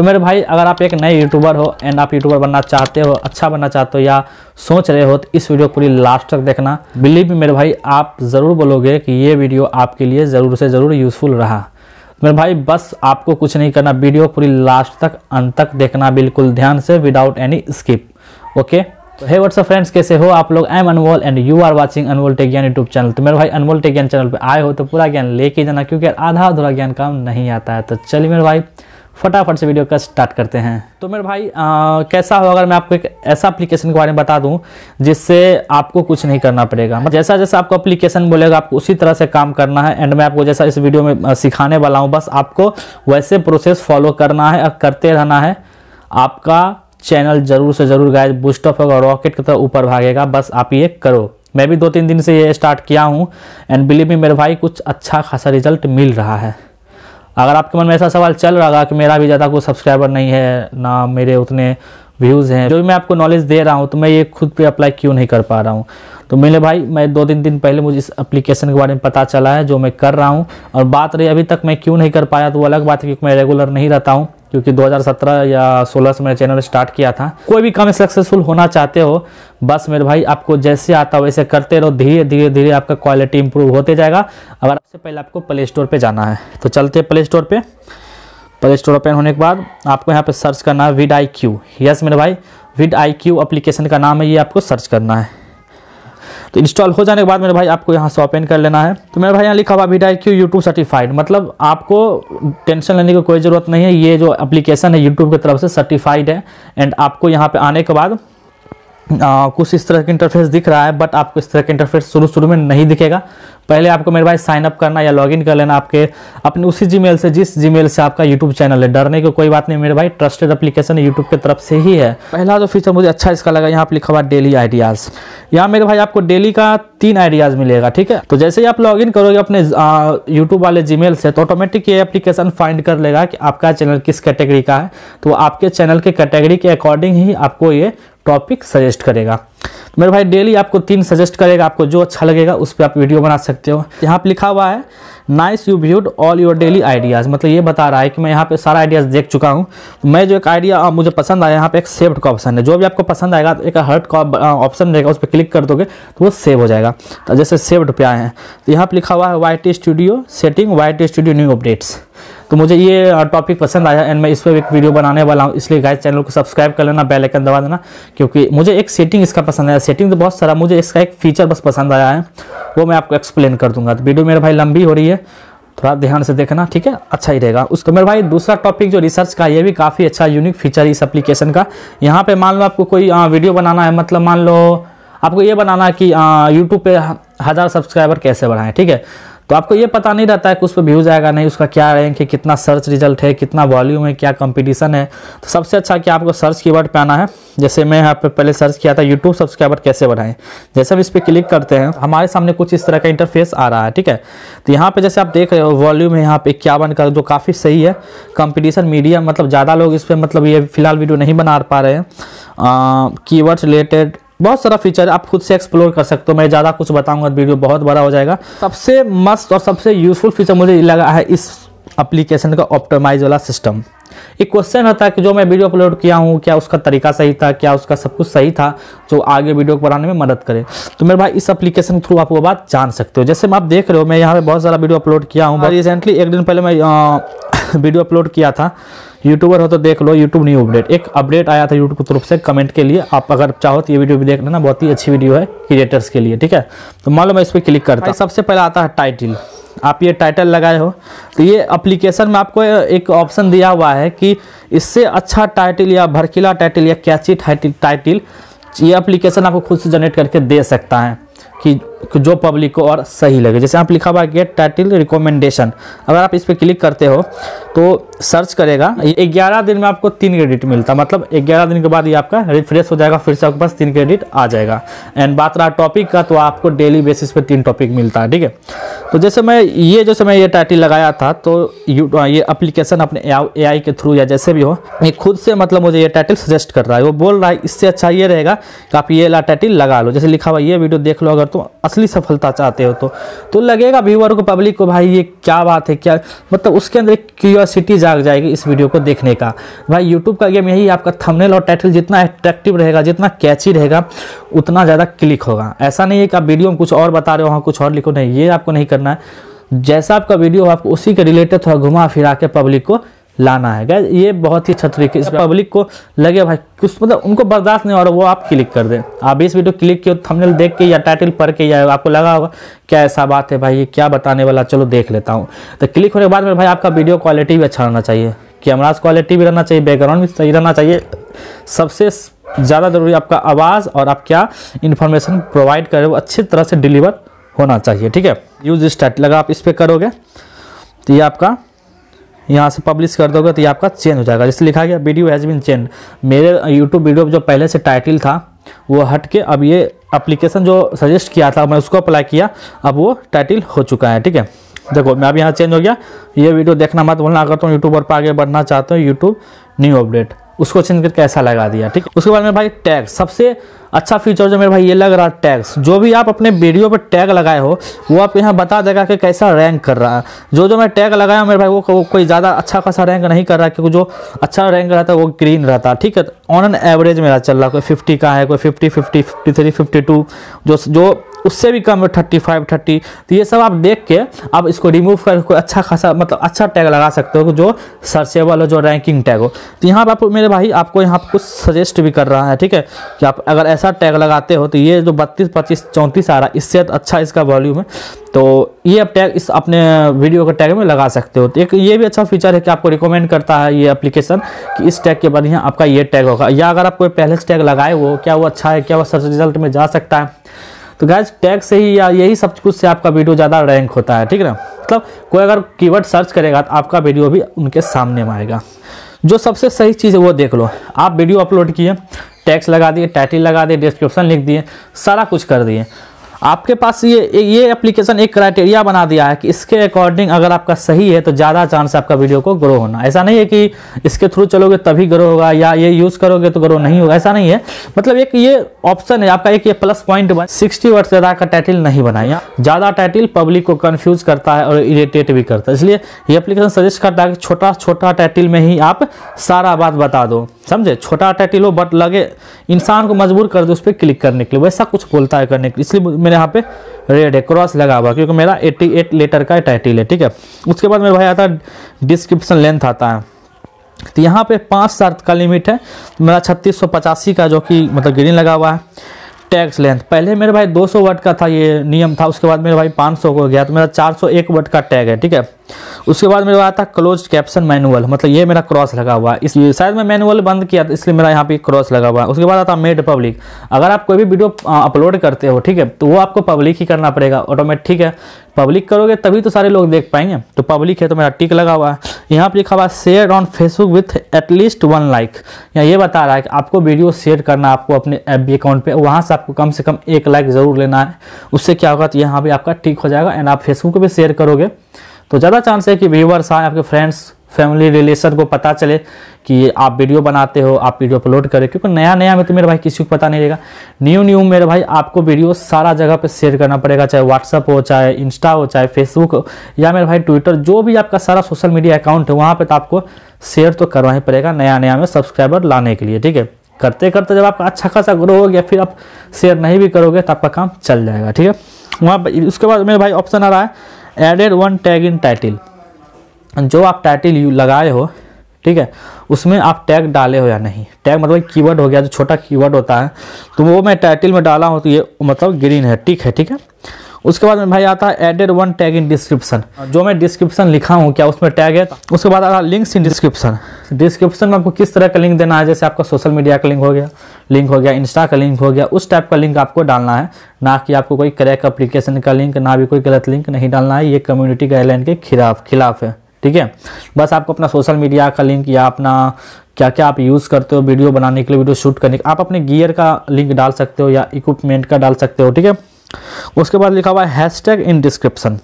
तो मेरे भाई, अगर आप एक नए यूट्यूबर हो एंड आप यूट्यूबर बनना चाहते हो अच्छा बनना चाहते हो या सोच रहे हो तो इस वीडियो को पूरी लास्ट तक देखना। बिलीव भी मेरे भाई, आप ज़रूर बोलोगे कि ये वीडियो आपके लिए ज़रूर से ज़रूर यूज़फुल रहा। मेरे भाई, बस आपको कुछ नहीं करना वीडियो पूरी लास्ट तक, अंत तक देखना, बिल्कुल ध्यान से विदाउट एनी स्किप ओके तो हे व्हाट्सअप फ्रेंड्स कैसे हो आप लोग? I am Anmol and you are watching Anmol Gyan YouTube channel तो मेरे भाई अनमोल ज्ञान चैनल पे आए हो तो पूरा ज्ञान लेके जाना, क्योंकि आधा अधूरा ज्ञान काम नहीं आता है। तो चलिए मेरे भाई फटाफट से वीडियो का स्टार्ट करते हैं। तो मेरे भाई आ, कैसा हो अगर मैं आपको एक ऐसा एप्लीकेशन के बारे में बता दूँ जिससे आपको कुछ नहीं करना पड़ेगा? जैसा जैसा आपको एप्लीकेशन बोलेगा आपको उसी तरह से काम करना है। एंड मैं आपको जैसा इस वीडियो में सिखाने वाला हूँ बस आपको वैसे प्रोसेस फॉलो करना है और करते रहना है। आपका चैनल ज़रूर से ज़रूर गाइज़ बूस्टअप होगा रॉकेट की तरह ऊपर भागेगा। बस आप ये करो। मैं भी दो तीन दिन से ये स्टार्ट किया हूँ। एंड बिलीव में मेरे भाई कुछ अच्छा खासा रिज़ल्ट मिल रहा है। अगर आपके मन में ऐसा सवाल चल रहा होगा कि मेरा भी ज़्यादा कोई सब्सक्राइबर नहीं है, ना मेरे उतने व्यूज़ हैं, जो भी मैं आपको नॉलेज दे रहा हूँ तो मैं ये खुद पे अप्लाई क्यों नहीं कर पा रहा हूँ? तो मेरे भाई, मैं दो तीन दिन पहले मुझे इस अप्लीकेशन के बारे में पता चला है, जो मैं कर रहा हूँ। और बात रही, अभी तक मैं क्यों नहीं कर पाया तो वो अलग बात है, क्योंकि मैं रेगुलर नहीं रहता हूँ। क्योंकि 2017 या 16 से मैंने चैनल स्टार्ट किया था। कोई भी काम सक्सेसफुल होना चाहते हो, बस मेरे भाई, आपको जैसे आता वैसे करते रहो। धीरे धीरे धीरे आपका क्वालिटी इंप्रूव होते जाएगा। अगर आपसे पहले आपको प्ले स्टोर पर जाना है तो चलते प्ले स्टोर पर प्ले स्टोर ओपन होने के बाद आपको यहाँ पर सर्च करना है विड आई क्यू यस मेरे भाई विड आई क्यू का नाम है, ये आपको सर्च करना है। तो इंस्टॉल हो जाने के बाद मेरे भाई आपको यहाँ से ओपन कर लेना है। तो मेरे भाई यहाँ लिखा हुआ वीडा क्यू यूट्यूब सर्टिफाइड मतलब आपको टेंशन लेने की कोई ज़रूरत नहीं है ये जो एप्लीकेशन है यूट्यूब की तरफ़ से सर्टिफाइड है। एंड आपको यहाँ पर आने के बाद आ, कुछ इस तरह का इंटरफेस दिख रहा है बट आपको इस तरह का इंटरफेस शुरू शुरू में नहीं दिखेगा। पहले आपको मेरे भाई साइन अप करना या लॉगिन कर लेना आपके अपने उसी जीमेल से, जिस जीमेल से आपका यूट्यूब चैनल है। डरने की कोई बात नहीं, मेरे भाई ट्रस्टेड एप्लीकेशन यूट्यूब की तरफ़ से ही है। पहला जो फीचर मुझे अच्छा इसका लगा, यहाँ पर लिखा हुआ डेली आइडियाज़ यहाँ मेरे भाई आपको डेली का तीन आइडियाज़ मिलेगा, ठीक है? तो जैसे ही आप लॉग करोगे अपने यूट्यूब वाले जी से तो ऑटोमेटिक ये एप्लीकेशन फाइंड कर लेगा कि आपका चैनल किस कैटेगरी का है। तो आपके चैनल के कैटेगरी के अकॉर्डिंग ही आपको ये टॉपिक सजेस्ट करेगा। मेरे भाई डेली आपको तीन सजेस्ट करेगा, आपको जो अच्छा लगेगा, उस पर आप वीडियो बना सकते हो। यहाँ पे लिखा हुआ है nice you viewed all your daily ideas मतलब ये बता रहा है कि मैं यहाँ पे सारा आइडियाज़ देख चुका हूँ। मैं जो एक आइडिया मुझे पसंद आया, यहाँ पे एक सेव्ड का ऑप्शन है। जो भी आपको पसंद आएगा तो एक हर्ट का ऑप्शन रहेगा, उस पर क्लिक कर दोगे तो वो सेव हो जाएगा। तो जैसे सेव्ड पे आए हैं तो यहाँ पर लिखा हुआ है YT Studio setting YT Studio new updates तो मुझे ये टॉपिक पसंद आया एंड मैं इस पर एक वीडियो बनाने वाला हूँ। इसलिए गाइस चैनल को सब्सक्राइब कर लेना बेल आइकन दबा देना, क्योंकि मुझे एक सेटिंग इसका पसंद आया। सेटिंग तो बहुत सारा, मुझे इसका एक फीचर बस पसंद आया है, वो मैं आपको एक्सप्लेन कर दूँगा। तो वीडियो मेरे भाई लंबी हो रही है, थोड़ा ध्यान से देखना, ठीक है? अच्छा ही रहेगा। उसको मेरे भाई दूसरा टॉपिक जो रिसर्च का, ये भी काफ़ी अच्छा यूनिक फीचर इस एप्लीकेशन का। यहाँ पे मान लो आपको कोई वीडियो बनाना है मतलब मान लो आपको ये बनाना है कि यूट्यूब पे हज़ार सब्सक्राइबर कैसे बढ़ाएँ, ठीक है? तो आपको ये पता नहीं रहता है कि उस पर व्यूज़ आएगा नहीं, उसका क्या रैंक है, कितना सर्च रिज़ल्ट है, कितना वॉल्यूम है, क्या कंपटीशन है। तो सबसे अच्छा कि आपको सर्च कीवर्ड पे आना है। जैसे मैं यहाँ पे पहले सर्च किया था यूट्यूब सब्सक्राइबर कैसे बढ़ाएँ। जैसे हम इस पर क्लिक करते हैं, हमारे सामने कुछ इस तरह का इंटरफेस आ रहा है, ठीक है? तो यहाँ पर जैसे आप देख रहे हो वॉल्यूम है यहाँ पे इक्यावन का, जो काफ़ी सही है। कंपटीशन मीडियम मतलब ज़्यादा लोग इस पर मतलब ये फ़िलहाल वीडियो नहीं बना पा रहे हैं। कीवर्ड्स रिलेटेड बहुत सारा फीचर आप खुद से एक्सप्लोर कर सकते हो। मैं ज़्यादा कुछ बताऊँगा वीडियो बहुत बड़ा हो जाएगा। सबसे मस्त और सबसे यूजफुल फीचर मुझे लगा है इस अप्लीकेशन का ऑप्टोमाइज वाला सिस्टम एक क्वेश्चन होता है कि जो मैं वीडियो अपलोड किया हूँ, क्या उसका तरीका सही था, क्या उसका सब कुछ सही था, जो आगे वीडियो को बनाने में मदद करे। तो मेरे भाई, इस एप्लीकेशन के थ्रू आप वो बात जान सकते हो। जैसे आप देख रहे हो, मैं यहाँ पे बहुत सारा वीडियो अपलोड किया हूँ। रिसेंटली एक दिन पहले मैं वीडियो अपलोड किया था। यूट्यूबर हो तो देख लो यूट्यूब न्यू अपडेट एक अपडेट आया था यूट्यूब तरफ़ से कमेंट के लिए। आप अगर चाहो तो ये वीडियो भी देख लेना, बहुत ही अच्छी वीडियो है क्रिएटर्स के लिए, ठीक है? तो मान लो मैं इस पर क्लिक करता। हूँ सबसे पहले आता है टाइटिल आप ये टाइटल लगाए हो तो ये एप्लीकेशन में आपको एक ऑप्शन दिया हुआ है कि इससे अच्छा टाइटल या भड़कीला टाइटल या कैची टाइटल ये एप्लीकेशन आपको खुद से जनरेट करके दे सकता है कि जो पब्लिक को और सही लगे। जैसे आप लिखा हुआ गेट टाइटल रिकमेंडेशन अगर आप इस पर क्लिक करते हो तो सर्च करेगा ग्यारह दिन में आपको तीन क्रेडिट मिलता। मतलब ग्यारह दिन के बाद ये आपका रिफ्रेश हो जाएगा, फिर से आपके पास तीन क्रेडिट आ जाएगा। एंड बात रहा टॉपिक का तो आपको डेली बेसिस पे तीन टॉपिक मिलता है ठीक है? तो जैसे मैं, ये जैसे मैं ये टाइटल लगाया था तो ये अप्लीकेशन अपने एआई के थ्रू या जैसे भी हो, ये खुद से मतलब मुझे ये टाइटल सजेस्ट कर रहा है। वो बोल रहा है, इससे अच्छा ये रहेगा कि आप ये टाइटल लगा लो। जैसे लिखा हुआ ये वीडियो देख लो अगर तो असली सफलता चाहते हो तो। तो लगेगा व्यूअर को, पब्लिक को, भाई ये क्या बात है, क्या मतलब उसके अंदर एक क्यूरियोसिटी जाग जाएगी इस वीडियो को देखने का। भाई यूट्यूब का गेम यही आपका थंबनेल और टाइटल जितना अट्रैक्टिव रहेगा, जितना कैची रहेगा, उतना ज़्यादा क्लिक होगा। ऐसा नहीं है कि आप वीडियो में कुछ और बता रहे हो वहाँ कुछ और लिखो, नहीं, ये आपको नहीं करना है। जैसा आपका वीडियो हो, आपको उसी के रिलेटेड थोड़ा घुमा फिरा के पब्लिक को लाना है। गैस, ये बहुत ही अच्छा तरीके से पब्लिक को लगे भाई कुछ मतलब उनको बर्दाश्त नहीं हो रहा, वो आप क्लिक कर दें। आप इस वीडियो क्लिक किए थंबनेल देख के या टाइटल पढ़ के या आपको लगा होगा, क्या ऐसा बात है भाई, ये क्या बताने वाला, चलो देख लेता हूँ। तो क्लिक होने के बाद में भाई, आपका वीडियो क्वालिटी भी अच्छा रहना चाहिए। कैमराज क्वालिटी भी रहना चाहिए बैकग्राउंड भी सही रहना चाहिए। सबसे ज़्यादा ज़रूरी आपका आवाज़ और आप क्या इन्फॉर्मेशन प्रोवाइड करें वो अच्छी तरह से डिलीवर होना चाहिए, ठीक है? यूज़ स्टार्ट लगा, आप इस पर करोगे तो ये आपका यहाँ से पब्लिश कर दोगे तो ये आपका चेंज हो जाएगा। जैसे लिखा गया वीडियो हैज़ बिन चेंज मेरे यूट्यूब वीडियो जो पहले से टाइटल था, वो हट के अब ये अप्लीकेशन जो सजेस्ट किया था, मैं उसको अप्लाई किया, अब वो टाइटल हो चुका है, ठीक है? देखो, मैं अब यहाँ चेंज हो गया। ये वीडियो देखना मत बोलना अगर तुम यूट्यूबर पर आगे बढ़ना चाहते हो यूट्यूब न्यू अपडेट उसको चेंज करके ऐसा लगा दिया ठीक? उसके बाद में भाई टैग सबसे अच्छा फीचर जो मेरे भाई ये लग रहा है टैग्स जो भी आप अपने वीडियो पर टैग लगाए हो वो आप यहाँ बता देगा कि कैसा रैंक कर रहा है। जो जो मैं टैग लगाया मेरे भाई वो, वो कोई ज़्यादा अच्छा खासा रैंक नहीं कर रहा क्योंकि जो अच्छा रैंक रहता है वो ग्रीन रहता है ठीक है? ऑन एन एवरेज मेरा चल रहा है कोई फिफ्टी का है कोई fifty fifty fifty three fifty two जो जो उससे भी कम है थर्टी फाइव थर्टी तो ये सब आप देख के आप इसको रिमूव कर कोई अच्छा खासा मतलब अच्छा टैग लगा सकते हो जो सर्चेबल हो, जो रैंकिंग टैग हो। तो यहाँ पर आप, मेरे भाई, आपको यहाँ कुछ सजेस्ट भी कर रहा है, ठीक है? कि आप अगर ऐसा टैग लगाते हो तो ये जो बत्तीस, पच्चीस, चौंतीस आ रहा है, इससे अच्छा इसका वॉल्यूम है। तो ये आप टैग इस अपने वीडियो के टैग में लगा सकते हो। तो एक ये भी अच्छा फीचर है कि आपको रिकमेंड करता है ये एप्लीकेशन कि इस टैग के बाद यहाँ आपका ये टैग होगा। या अगर आप कोई पहले से टैग लगाए वो क्या वो अच्छा है, क्या वो सर्च रिज़ल्ट में जा सकता है? तो गैज टैग से ही या यही सब कुछ से आपका वीडियो ज़्यादा रैंक होता है, ठीक है ना? मतलब कोई अगर कीवर्ड सर्च करेगा तो आपका वीडियो भी उनके सामने में आएगा। जो सबसे सही चीज़ है वो देख लो। आप वीडियो अपलोड किए टैक्स लगा दिए टाइटल लगा दिए डिस्क्रिप्शन लिख दिए, सारा कुछ कर दिए। आपके पास ये ये एप्लीकेशन एक क्राइटेरिया बना दिया है कि इसके अकॉर्डिंग अगर आपका सही है तो ज़्यादा चांस आपका वीडियो को ग्रो होना। ऐसा नहीं है कि इसके थ्रू चलोगे तभी ग्रो होगा या ये यूज़ करोगे तो ग्रो नहीं होगा, ऐसा नहीं है। मतलब एक ये ऑप्शन है, आपका एक ये प्लस पॉइंट सिक्सटी वर्ड से ज़्यादा का टाइटल नहीं बनाया ज़्यादा टाइटल पब्लिक को कन्फ्यूज़ करता है और इरीटेट भी करता है। इसलिए ये एप्लीकेशन सजेस्ट करता है कि छोटा छोटा टाइटल में ही आप सारा बात बता दो। समझे? छोटा टाइटल हो बट लगे, इंसान को मजबूर कर दो उस पर क्लिक करने के लिए। वैसा कुछ बोलता है करने के लिए। इसलिए मेरे यहाँ पे रेड है क्रॉस लगा हुआ क्योंकि मेरा 88 लेटर का टाइटल है, ठीक है? उसके बाद मेरे भाई आता है डिस्क्रिप्शन लेंथ आता है। तो यहाँ पे पाँच शर्त का लिमिट है मेरा छत्तीस का जो कि मतलब ग्रीन लगा हुआ है टैक्स लेंथ पहले मेरे भाई 200 वर्ड का था, ये नियम था, उसके बाद मेरे भाई 500 हो गया तो मेरा 401 वर्ड का टैग है, ठीक है? उसके बाद मेरे आता क्लोज कैप्शन मैनुअल मतलब ये मेरा क्रॉस लगा हुआ है। इसलिए शायद मैं मैनुअल बंद किया था इसलिए मेरा यहाँ पे क्रॉस लगा हुआ है। उसके बाद आता मेड पब्लिक अगर आप कोई भी वीडियो अपलोड करते हो, ठीक है तो वो आपको पब्लिक ही करना पड़ेगा ऑटोमेटिक ठीक है। पब्लिक करोगे, तभी तो सारे लोग देख पाएँगे। तो पब्लिक है तो मेरा टिक लगा हुआ है। यहाँ पे लिखा हुआ share on Facebook with at least one like या ये बता रहा है कि आपको वीडियो शेयर करना, आपको अपने एफ़ अकाउंट पे, वहाँ से आपको कम से कम एक लाइक ज़रूर लेना है। उससे क्या होगा तो यहाँ भी आपका टिक हो जाएगा एंड आप फेसबुक पर शेयर करोगे। तो ज़्यादा चांस है कि व्यूवर्स आए, आपके फ्रेंड्स फैमिली रिलेशन को पता चले कि आप वीडियो बनाते हो, आप वीडियो अपलोड करें क्योंकि नया नया में तो मेरे भाई किसी को पता नहीं रहेगा। न्यू न्यू मेरे भाई, आपको वीडियो सारा जगह पे शेयर करना पड़ेगा, चाहे व्हाट्सअप हो, चाहे इंस्टा हो, चाहे फेसबुक हो, या मेरे भाई ट्विटर जो भी आपका सारा सोशल मीडिया अकाउंट है, वहाँ पर तो आपको शेयर तो करना ही पड़ेगा नया नया में सब्सक्राइबर लाने के लिए, ठीक है? करते करते जब आपका अच्छा खासा ग्रो हो गया, फिर आप शेयर नहीं भी करोगे तो आपका काम चल जाएगा, ठीक है? वहाँ उसके बाद मेरे भाई ऑप्शन आ रहा है added one tag in title जो आप टाइटिल लगाए हो, ठीक है, उसमें आप टैग डाले हो या नहीं? टैग मतलब कीवर्ड हो गया, जो छोटा कीवर्ड होता है तो वो मैं टाइटिल में डाला हूँ तो ये मतलब ग्रीन है, ठीक है ठीक है? उसके बाद में भाई आता है added one tag in description जो मैं डिस्क्रिप्शन लिखा हूँ, क्या उसमें टैग है? उसके बाद आता है लिंक्स इन डिस्क्रिप्शन डिस्क्रिप्शन में आपको किस तरह का लिंक देना है? जैसे आपका सोशल मीडिया का लिंक हो गया लिंक हो गया इंस्टा का लिंक हो गया, उस टाइप का लिंक आपको डालना है। ना कि आपको कोई क्रैक अप्लीकेशन का लिंक ना भी कोई गलत लिंक नहीं डालना है। ये कम्युनिटी गाइडलाइन के खिलाफ खिलाफ है। ठीक है? बस आपको अपना सोशल मीडिया का लिंक या अपना क्या क्या आप यूज़ करते हो वीडियो बनाने के लिए वीडियो शूट करने के आप अपने गियर का लिंक डाल सकते हो या इक्विपमेंट का डाल सकते हो। ठीक है? उसके बाद लिखा हुआ है हैशटैग इन डिस्क्रिप्शन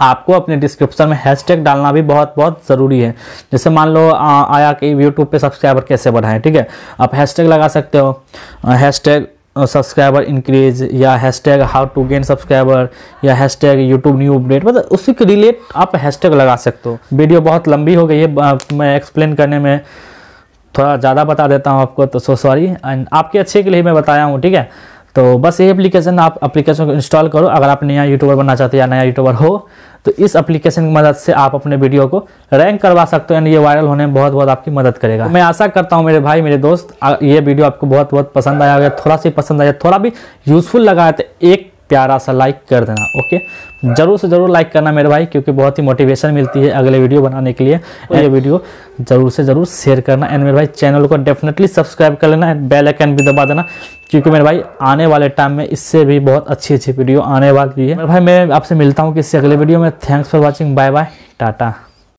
आपको अपने डिस्क्रिप्शन में हैशटैग डालना भी बहुत बहुत ज़रूरी है। जैसे मान लो आ, आया कि यूट्यूब पे सब्सक्राइबर कैसे बढ़ाएँ ठीक है? आप हैशटैग लगा सकते हो। हैशटैग सब्सक्राइबर इंक्रीज या hashtag how to gain subscriber या हैशटैग यूट्यूब न्यू अपडेट मतलब उसी के रिलेट आप हैशटैग लगा सकते हो। वीडियो बहुत लंबी हो गई है मैं एक्सप्लेन करने में थोड़ा ज़्यादा बता देता हूँ आपको तो सो सॉरी एंड आपके अच्छे के लिए मैं बताया हूँ ठीक है? तो बस ये एप्लीकेशन आप एप्लीकेशन को इंस्टॉल करो। अगर आप नया यूट्यूबर बनना चाहते हो या नया यूट्यूबर हो तो इस एप्लीकेशन की मदद से आप अपने वीडियो को रैंक करवा सकते हो एंड ये वायरल होने में बहुत बहुत आपकी मदद करेगा। मैं आशा करता हूँ मेरे भाई, मेरे दोस्त ये वीडियो आपको बहुत बहुत पसंद आया होगा, थोड़ा सी पसंद आया, थोड़ा भी यूज़फुल लगा है तो एक प्यारा सा लाइक कर देना ओके ज़रूर से ज़रूर लाइक करना मेरे भाई क्योंकि बहुत ही मोटिवेशन मिलती है अगले वीडियो बनाने के लिए। ये वीडियो ज़रूर से ज़रूर शेयर करना। एंड मेरे भाई चैनल को डेफिनेटली सब्सक्राइब कर लेना एंड बेल आइकन भी दबा देना क्योंकि मेरे भाई आने वाले टाइम में इससे भी बहुत अच्छी अच्छी वीडियो आने वाली है। मेरे भाई मैं आपसे मिलता हूँ किसी अगले वीडियो में। Thanks for watching bye bye tata